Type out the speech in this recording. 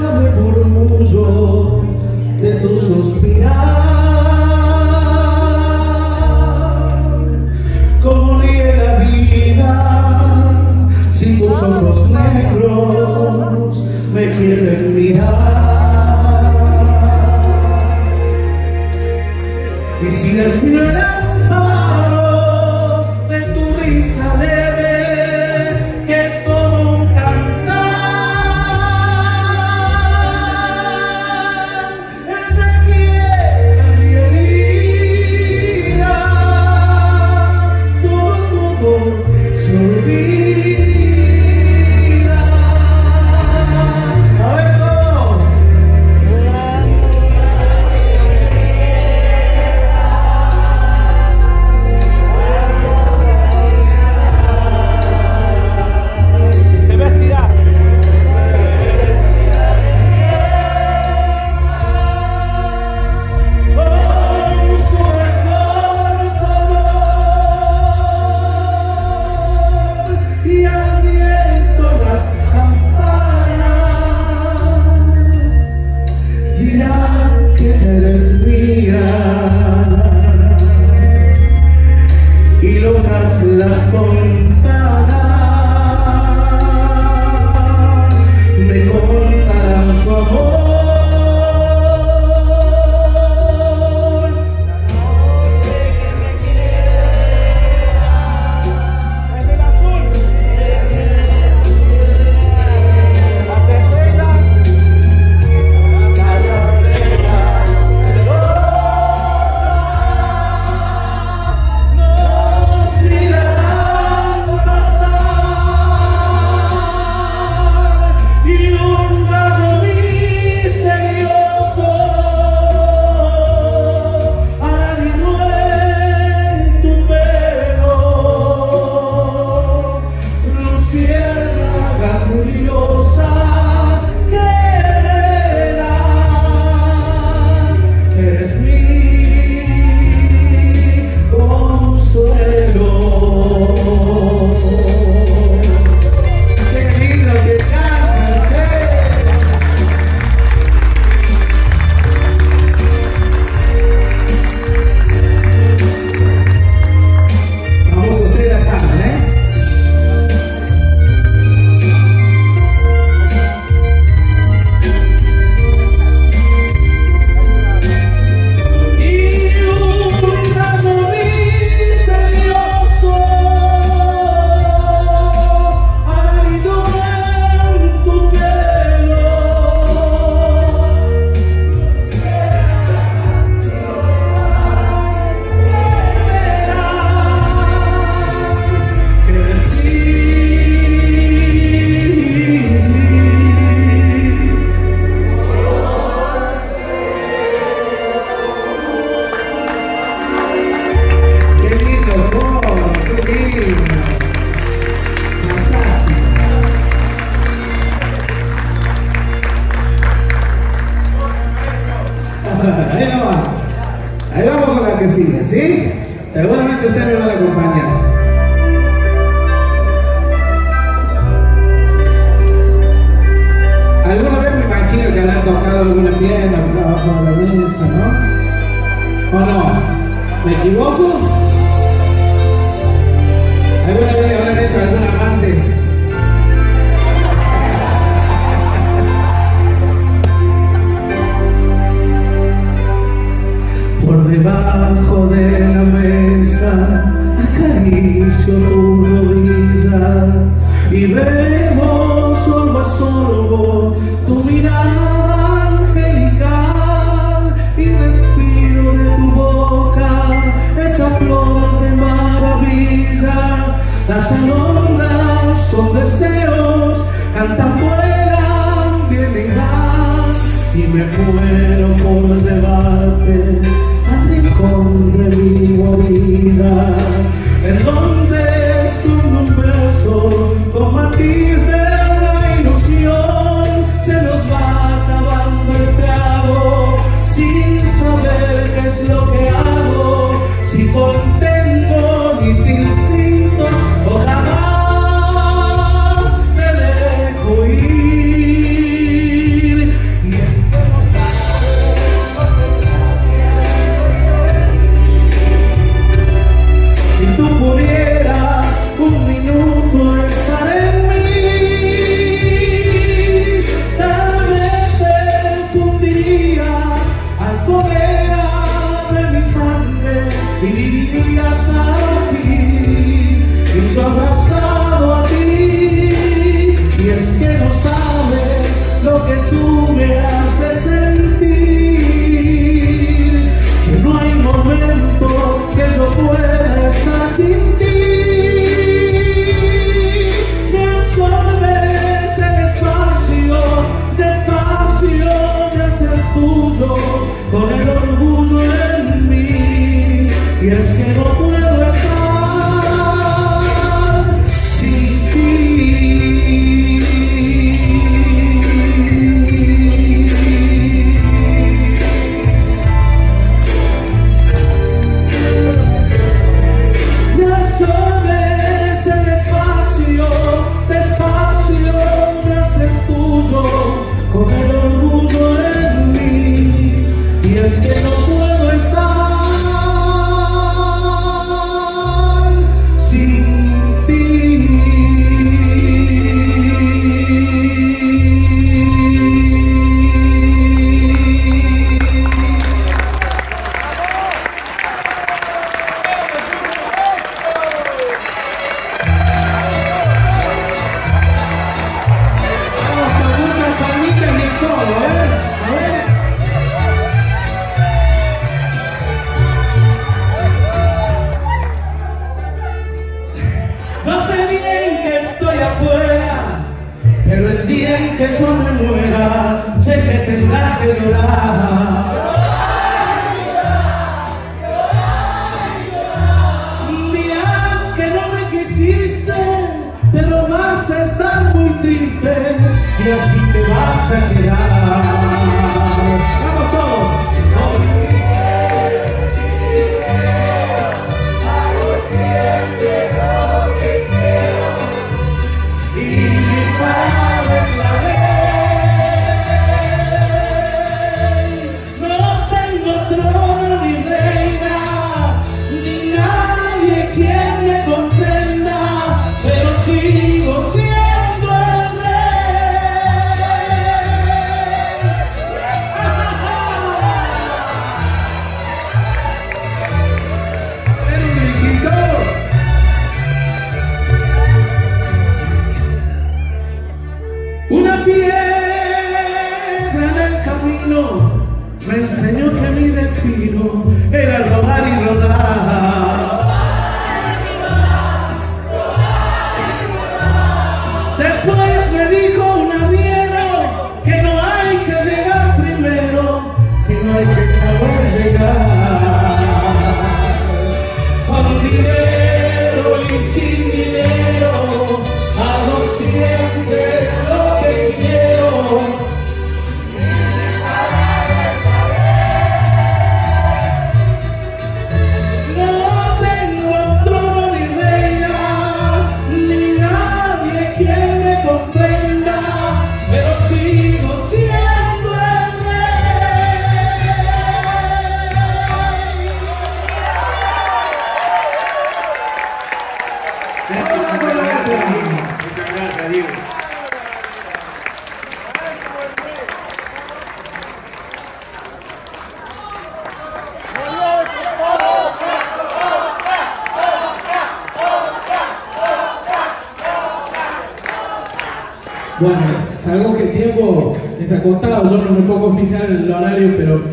sabe de tu suspirar. Como ríe la vida si tus ojos negros me quieren mirar. Y si las miras Yeah. ¿Me equivoco? ¿Alguna vez le habrán hecho a algún amante? Por debajo de la mesa acaricio tu rodilla y ve pero vas a estar muy triste y así te vas a quedar. Era rodar y rodar. Después me dijo un arriero que no hay que llegar primero, sino hay que saber llegar. Con dinero y sin encontrei. Bueno, sabemos que el tiempo es acotado, yo no me puedo fijar el horario, pero